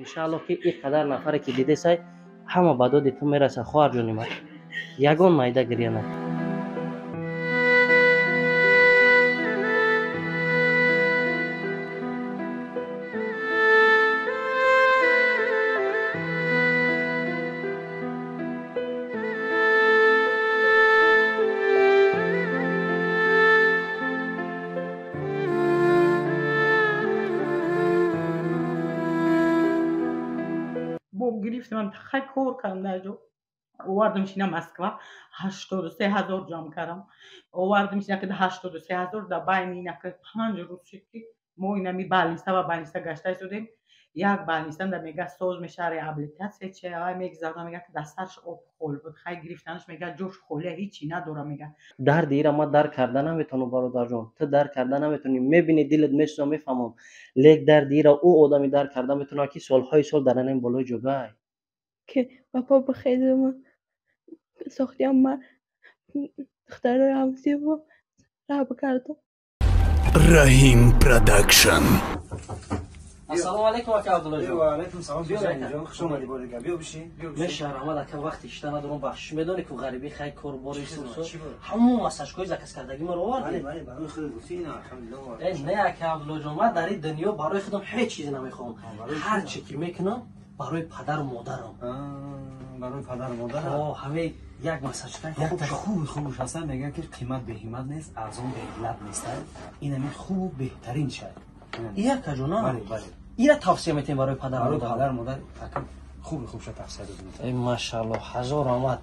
иншаалло ки ин қадар нафаре ки дидесай ҳама ба доди ту мераса хоҳарҷони ман ягон майда гирья накард боб гирифтам хай кор кардам дар ҷо. Овардам шина москва ҳаштоду се ҳазор ҷамъ кардам. Овардам шина када ҳаштоду се ҳазор дар байни инака панҷ рӯз шид ки мо инами балниста ва балниста гашта истодем بالنسته در میگه سوز میشه ریابلیتاسیه چه های می‌گذارم میگه که دستش آب خول بود خیلی گرفتنش میگه جوش خوله هیچی نداره میگه. در دیره ما در کرده نمی‌تونم برادر جان تو در کرده نمی‌تونی. می‌بینی دلت میشنم می‌فهمم. لیک در دیره او آدمی در کرده می‌تونه که سالهای سال در این بالای جگه که پاپا بخیر ما ساختیم ما دخترای همسی و راه کردم. رحیم پرودکشن السلام علیکم اکا عبدالله جان. و علیکم سلام. بیا اینجا؟ خوش اومدی بار دیگه بیا بشین. بیا بشین. میشه احمد اکا وقتی اشته ندارم بخشش می‌دونی که غریبی خیلی کار باری؟ سوسو بود؟ همون مساجکای زکس کردگی ما رو بله آوردی. بله برای خود گفتی. نه الحمدلله ای نه اکا عبدالله جان من در این دنیا برای خودم هیچ چیزی نمی‌خوام. هر چی؟ که می‌کنم برای پدر و مادرم. برای پدر و مادر آه همه یک مساجکای یک خوب خوب خوبش هستن میگن که قیمت به قیمت نیست ارزان به علت نیست. این همین خوب بهترین شد اکا جان بله بله. این را توصیه میتین برای پدر برای مادر پدر مادر خوب خوب شد تفسیر ای ماشاءالله هزار آمد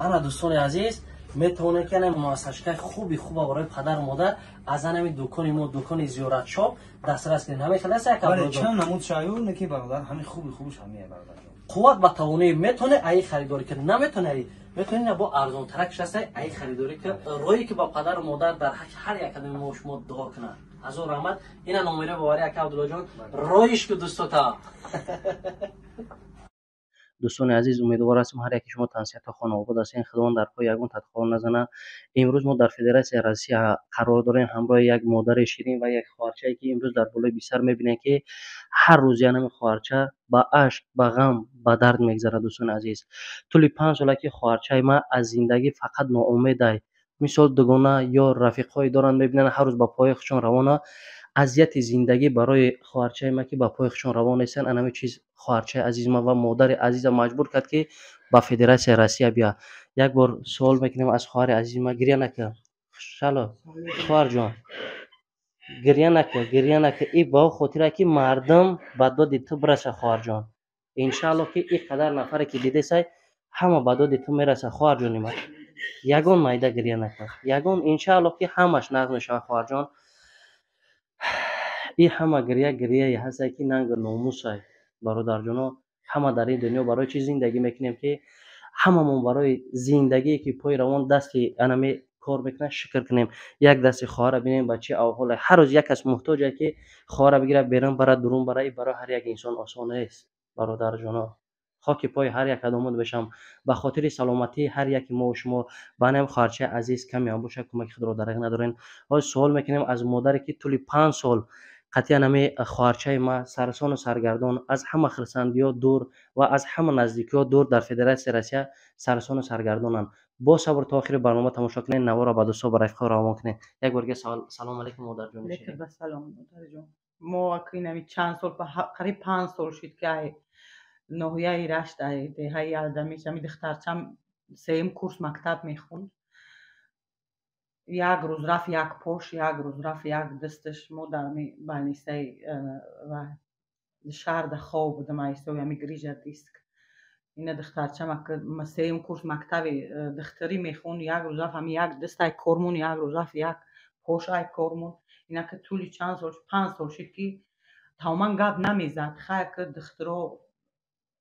انا دوستان عزیز می‌تونه که مساجکای خوبی خوب برای پدر مادر از همین دکان ما دکان زیارت شاپ دسترس کنین همه خلاص یک بله. چند نمود شایور نکی برادر همین خوبی خوبش همیه برادر. قوت با توانه می‌تونه ای خریداری که نمی‌تونه ای می‌تونین با ارزان ترک شسته ای خریداری که رویی که با پدر و مادر در هر یک آدم ما شما دعا کنن از اون رحمت. این نمره بواری اک عبدالله جان. رویش که دوستاتا دوستان عزیز امیدوار هستم هر یکی شما تنسیت خانه آباد هستین خداوند در پای یگون تدخل نزنه. امروز ما در فدراسیون روسیه قرار داریم همراه یک مادر شیرین و یک خواهرچه که امروز در بالای بیسر می‌بینه که هر روز یعنی خواهرچه با اشک با غم با درد میگذره. دوستان عزیز طول پنج ساله که خواهرچه ما از زندگی فقط ناامید ای مثال دوگانه یا رفیقای دارن می‌بینن هر روز با پای خودشون روانه اذیت زندگی برای خواهرچه ما که با پای خودشون روان نیستن. ان همه چیز خواهرچه عزیز ما و مادر عزیز مجبور کرد که با فدراسیون روسیه بیا. یک بار سوال می‌کنیم از خواهر عزیز ما گریه نکن. شالا خواهر جان. گریه نکن گریه نکن. ای با خاطر که مردم به داد تو برسه خواهر جان. انشالله که این قدر نفر که دیده سای همه به داد تو می‌رسه. خواهر جانی من ягон майда гирья накард. Ягон иншааллоh ки ҳамаш нағз мешавад хоҳарҷон и ҳама гирья гирьяе ҳастай ки нангу номусай бародарҷоно ҳама дар ин дунё барои чӣ зиндагӣ мекунем ки ҳамамон барои зиндагие ки пойи равон дасти анаме кор мекунад шукр кунем. Як дасти хоҳара бинем ба чӣ авҳоле ҳар рӯз як кас муҳтоҷае ки хоҳара бигира берам бара дурум бара и барои ҳар як инсон осон нест бародарҷоно خاک پای هر یک آدم بشم. به خاطر سلامتی هر یک ما و شما بنام خارچه عزیز کمی هم باشه کمک خود رو درک ندارین. آج سوال می‌کنیم از مادری که طول پنج سال قطعا همه خواهرچه ما سرسان و سرگردان از همه خرسندی ها دور و از همه نزدیکی ها دور در فدراسیون روسیه سرسان و سرگردانن. با صبر تا آخر برنامه تماشا کنین نوا را به دوستا به رفقا روان کنین. یک بار سلام علیکم مادر جان لیکن به سلام مادر جان. ما همی چند سال قریب پنج سال شد که ноҳияи рашдаи деҳаи ялдамиш ами духтарчам сеюм курс мактаб мехунд як рӯз рафт як пош як рӯз рафт як дисташ мо дар балнисаи э, ва шарда хоб будам айсои ами грижа диск. Ина духтарча сеюм курс мактаби э, духтарӣ мехунд як рӯз рафт ами як дистай кормун як рӯз рафт як пошай кормун. Ина ки тӯли чанд сол панҷ сол шид ки тамоман гап намезад. Хайр ки духтаро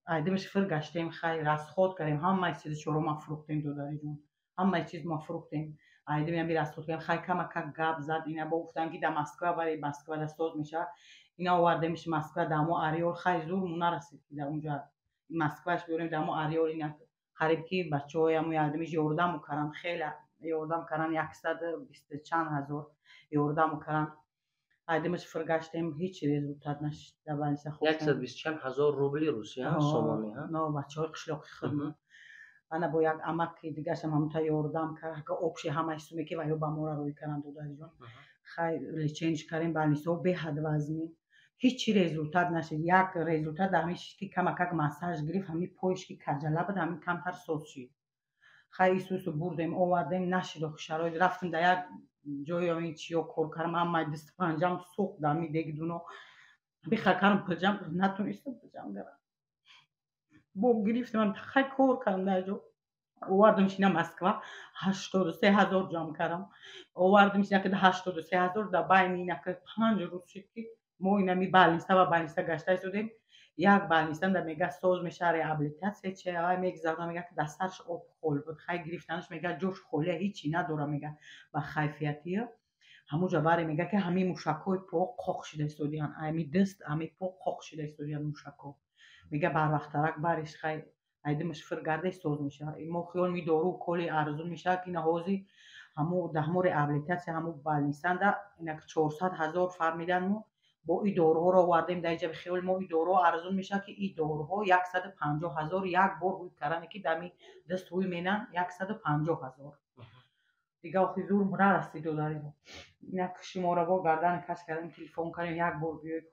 айдамаш фир гаштем хайр расход кардем. Ҳамаи чизи чоро ма фурӯхтем додариҷон ҳамаи чиз ма фурӯхтем айдам ями расход кардем. Хай камака гап зад. Ина бо гуфтан ки да москва баре москва да соз мешавад ина овардемиш москва дамо ареол хай зур нарасид ки да унҷа москваш биёрем. Дамо ареол ина қариб ки бачаҳоям алдамиш ёрдаму каран хеле ёрдам каран яксад бисту чанд ҳазор ёрдаму каран های همو یادمش یوردم کردن خیلی یوردم کردن یکصد بیست چند هزار یوردم کردن айдимаш фиргаштем ҳеҷ результат нашид дар больница яксад бисту чанд ҳазор рубли русия сомонӣ бачаҳои қишлоқи хидма ана бо як амаки дигашам ҳамта ёрдам кард ҳака обши ҳамаи суме ки ваё ба мора рӯй кардан додаҷон хай лечениш кардем больницаҳо беҳад вазми ҳеҷ результат нашид як результат дар ҳамин шид ки камакак массаж гирифт ҳамин поиш ки каҷала буд ҳамин камтар соз шид хай исусу бурдем овардем нашид охи шароит рафтем дар як جویامیچی و korkarım ama dispancam soğuk da mide gidiyor. Bir kakarım pacam, natun نتونستم pacam gara. Bu گریفت من خیلی کور کردم در جو اووردم شینه مسکوا 83 هزار جام کردم اووردم شینه که 83 هزار در بین اینه که پنج روز شد که ما اینه می بالیستا و بالیستا گشته شدیم як балниса да мега соз меша реабилитатсия чи ай мегзарда мега ки дар сарш об хол буд хай гирифтанаш мега ҷош холия ҳичи надора мега ба хайфиятия ҳамуҷа баре мега ки ҳамин мушакҳои по қоқ шуда истодиян ами дист ами по қоқ шуда истодиян мушакҳо. Мега барвақтарак бариш хай айдимаш фир гарда соз меша мо хиёл ми дору коли арзун мешавад ки ина ҳози ҳамо да ҳамо реабилитатсия ҳамо балнисанда инак чорсад ҳазор фармидан мо бо и доруҳоро овардем дар иҷа бихиёли мо и доруҳо арзун мешавад ки и доруҳо яксаду панҷоҳ ҳазор як бор ҳуй кардане ки дами дист ҳуй менан яксаду панҷоҳ ҳазор. Дигар охи зур нарасиду дар ино як шумораҳо гардани каш кардем телефон кардем як бор биёед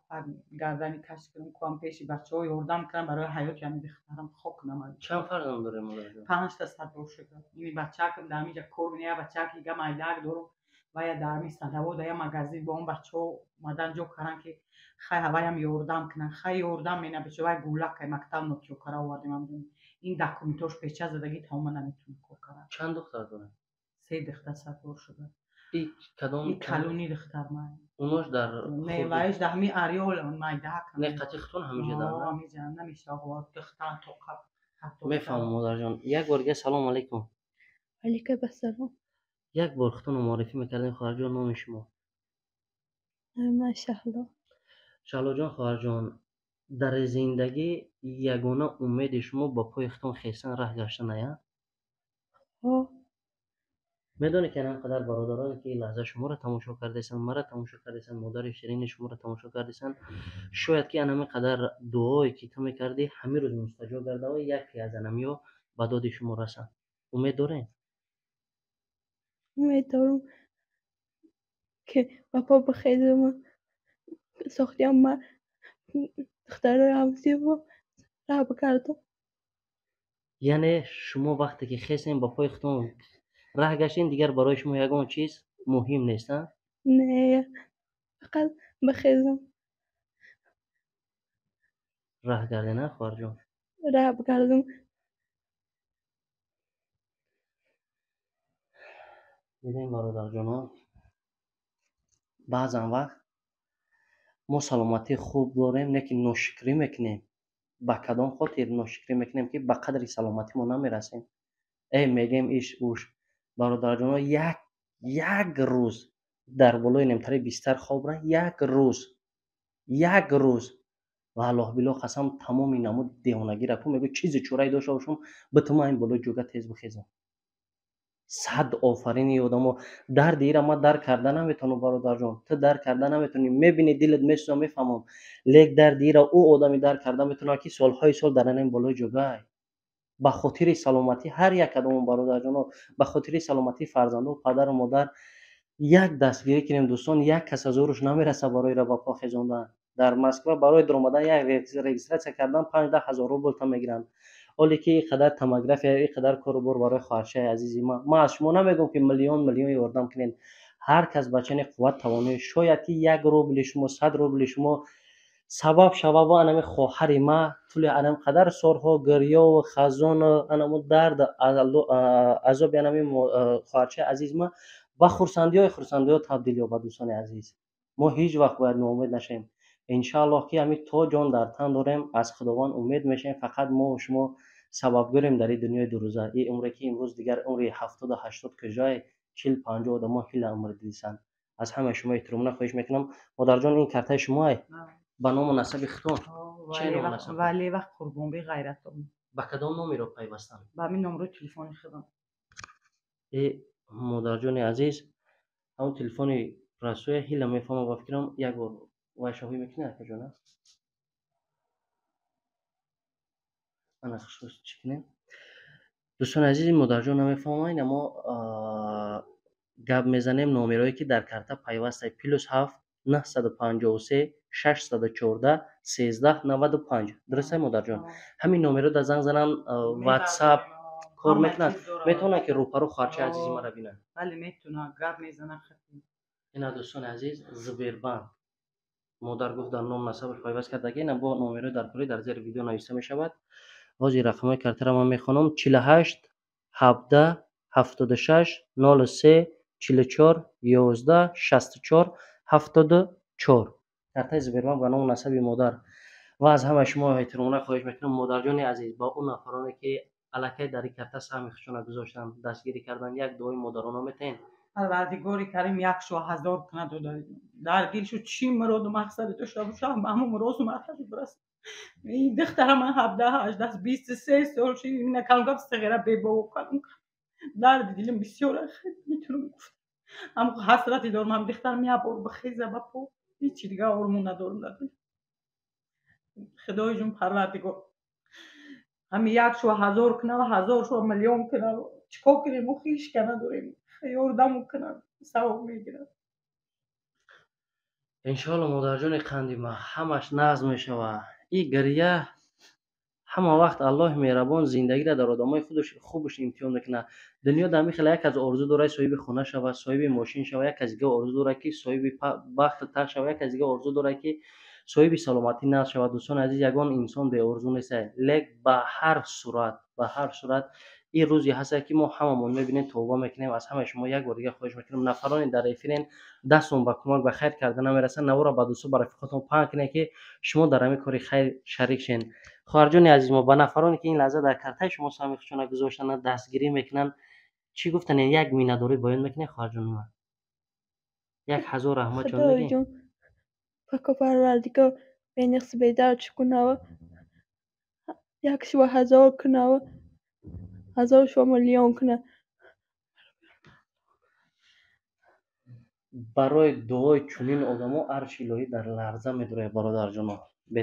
гардани каш кунем кӯам пеши бачаҳо ёрдам кунам барои ҳаёти ҳамин духтарам хок намад чанд фарзанд дорем панҷта садбор шуда ини бачаакам дар ҳаминҷа кор меная бачаак ига майдаак дорум вая дар мисадавода я магазин ба он бачаҳо омадан ҷо кардан ки хай ҳаваям ёрдам кинан хай ёрдам мена бечо вай гуллакай мактаб нокиёкара овардем амдем ин дакумитош печа задагӣ тамома наметуна кор кардан чанд духтар дорем се дехта саркор шуда. Калуни дехтар ман унаш дар меваиш дар ҳамин ареол майдаак не қатиқтун ҳамеша дар ҳамеша намешавад дехтан тоқаб мефаҳмам модарҷон. Як борга салому алайкум алайка басалом یک بار خودتون معرفی می‌کردیم خواهر جان نام شما من شهلا شهلا جان خواهر جان در زندگی یگانه امید شما با پای خودتون خیستن ره گشته نه می‌دونی که انقدر برادران که لحظه شما را تماشا کردیسن مرا تماشا کردیسن مادر شیرین شما را تماشا کردیسن شاید که انمی قدر دعایی که تو می‌کردی همین روز مستجاب گرده و یکی از انمی ها به داد شما رسن. امید دارین؟ Me که با به خیلی ما ساختیم من دختر همسی و رب کردم. یعنی شما وقتی که خیسین با پای خودتون ره گشتین دیگر برای شما یگان چیز مهم نیست نه فقط به راه ره نه نه خارجان ره بکردم бигардам бинем бародарҷонон баъзан вақт мо саломатии хуб дорем лекин ношукрӣ мекунем ба кадом хотир ношукрӣ мекунем ки ба қадри саломатимо намерасем э мегӯем иш уш бародарҷонон як як рӯз дар болои немтари бистар хоб ра як рӯз як рӯз ва аллоҳубилло қасам тамоми намуди девонагиро ку мегӯ чизи чорае дошта бошам битuma ин болои ҷойга тез бихезам Сад офарини одамо дарди ира ман дарк карда наметавонам бародарҷон ту дарк карда наметавонӣ мебинӣ дилат месӯзам мефаҳмам лек дарди ира ӯ одами дарк карда метавонад ки солҳои сол дар анин болои ҷойгай ба хотири саломатии ҳар як кадомон бародарҷонон ба хотири саломатии фарзандон падару модар як дастгирӣ кунем дӯстон як кас аз зуруш намераса барои ира ба по хезондан. Дар москва барои дуромадан як регистратсия кардан панҷ даҳ ҳазор рубл та мегиранд حالی که اینقدر تماگرافی اینقدر کاربر برای خواهرشای عزیزی. ما ما از شما نمیگم که میلیون میلیون یاردم کنین. هر کس بچن قوت توانه شاید که یک روبل شما صد روبل شما سبب شوه و انم خواهر ما طول انم قدر سرها گریه و خزان انم درد عذاب انم خواهرچه عزیز ما و خرسندی های خرسندی ها تبدیل یابد دوستان عزیز. ما هیچ وقت باید ناامید نشیم. انشاءالله که همین تا جان در تن داریم از خداوند امید میشیم. فقط ما و شما سببگریم در این دنیای دو روزه. این عمره که امروز دیگر عمر 70 80 که جای 40 50 آدم ها هیل عمر دیدن از همه شما احترام نه خواهش می‌کنم. مادر جان این کرتای شما ای؟ به نام و نسب خطون ولی وقت قربون بی غیرت به کدام نامی رو پیوستم به همین نمره تلفن خودم. ای مادر جان عزیز همون تلفن رسوی هیل می‌فهمم و فکرم یک بار وای وایشاهی می‌کنه که جان ана хушнус чикунем дӯстони азизи модарҷон намефаҳмайнд аммо гап мезанем номерҳое ки дар карта пайвастай плюс ҳафт наҳсаду панҷоҳу се 614 1395 дурустай модарҷон ҳамин номерро да занг занан ватсап кор мекунад. метавонад ки рӯпарӯ хоҳарчаи азизи мара бинанд бале метуна гап мезанам ина дӯстони азиз зубербанд. Модар гуфт дар ном насабаш пайваст кардагина бо номерҳои даркорӣ дар зери видео навишта мешавад. زیر ویدیو نوشته می شود باز این رقم کرده را من می‌خوانم 48 17 76 03 44 11 64 74 کرته زبیربان به نام نسب مادر. و از همه شما احترامانه خواهش می‌کنم مادر جان عزیز با اون نفرانی که الکی در این کرته سهم خشونه گذاشتن دستگیری کردن یک دوی مادرانه میتین؟ پروردگار کریم یک شو هزار کنه تو در دل شو چی مراد و مقصد تو شب شب همون مراد و مقصد برست این دختر من 17 18 23 سال شد این نکن گفت صغیره بی بابا کنم در دلم بسیار خیلی می‌تونم گفت اما حسرتی دارم هم دختر میابور بخیزه بپو هیچی دیگه آرمون ندارم در دل خدای جون پروردگار. همین یک شو هزار کنه و هزار شو میلیون کنه چیکار کنیم؟ و خیش کنه داریم. یاردم کنن ثواب می‌گیرن انشالله مادر جان قندی ما همش نظم می‌شوه и гарья ҳама вақт аллоҳи меҳрабон зиндагиро дар одамои худаш хубаш имтиҳон мекунад. Дунё дар михела як аз орзу дорад соҳиби хона шавад соҳиби мошин шавад як аз дига орзу дорад ки соҳиби бахт тар шавад як аз дига орзу дорад ки соҳиби саломатӣ нашавад дӯстони азиз ягон инсон беорзу нест лек ба ҳар сурат ба ҳар сурат این روزی هست که ما هممون می‌بینیم توبه می‌کنیم از همه شما یک بار دیگه خواهش می‌کنم نفرانی در ایفرین دستون به کمک به خیر کردن نمی‌رسن. نورا با دوستو برای رفیقاتون پنگ کنه که شما در همین کاری خیر شریک شین. خواهرجان عزیز ما به نفرانی که این لحظه در کرته شما سامیخشون گذاشتن دستگیری می‌کنن چی گفتن؟ یک مینه داری باید می‌کنه خواهرجان ما. یک هزار رحمت جان میگی فکر پروردگار بینقص بیدار چکنه یک شو هزار کنه هزار شما لیون کنه. برای دعای چنین آدما عرش الهی در لرزه میدره برادر جان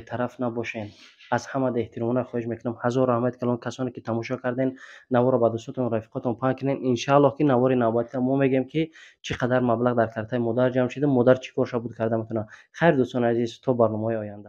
طرف نباشین. از همه احترامانه خواهش می‌کنم. هزار رحمت کلان کسانی که تماشا کردین نوار با دوستاتون رفیقاتون پاک کنین. ان که نوار نوبتی ما میگیم که چقدر مبلغ در کرته مادر جمع شده مادر چی کارش بود کرده می‌تونه. خیر دوستان عزیز تو برنامه آینده.